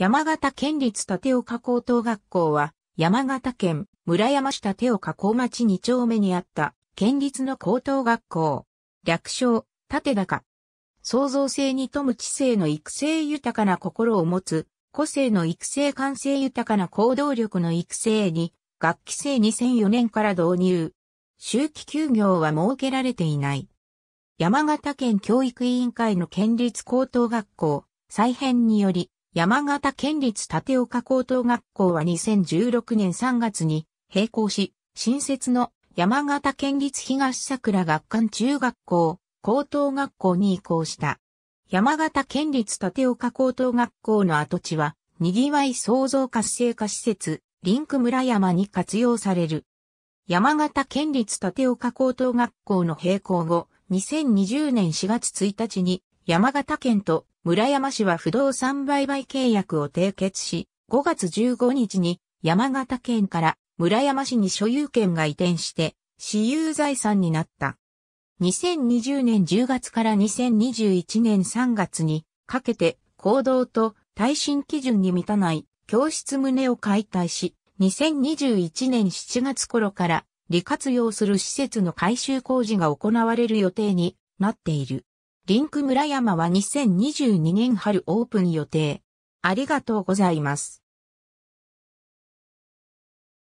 山形県立立岡高等学校は、山形県村山市立岡高町2丁目にあった県立の高等学校。略称、立高。創造性に富む知性の育成豊かな心を持つ、個性の育成感性豊かな行動力の育成に、学期制2004年から導入。秋季休業は設けられていない。山形県教育委員会の県立高等学校再編により、山形県立立岡高等学校は2016年3月に並行し、新設の山形県立東桜学館中学校、高等学校に移行した。山形県立立岡高等学校の跡地は、賑わい創造活性化施設、リンク村山に活用される。山形県立立岡高等学校の閉校後、2020年4月1日に山形県と村山市は不動産売買契約を締結し、5月15日に山形県から村山市に所有権が移転して私有財産になった。2020年10月から2021年3月にかけて行動と耐震基準に満たない教室棟を解体し、2021年7月頃から利活用する施設の改修工事が行われる予定になっている。リンク村山は2022年春オープン予定。ありがとうございます。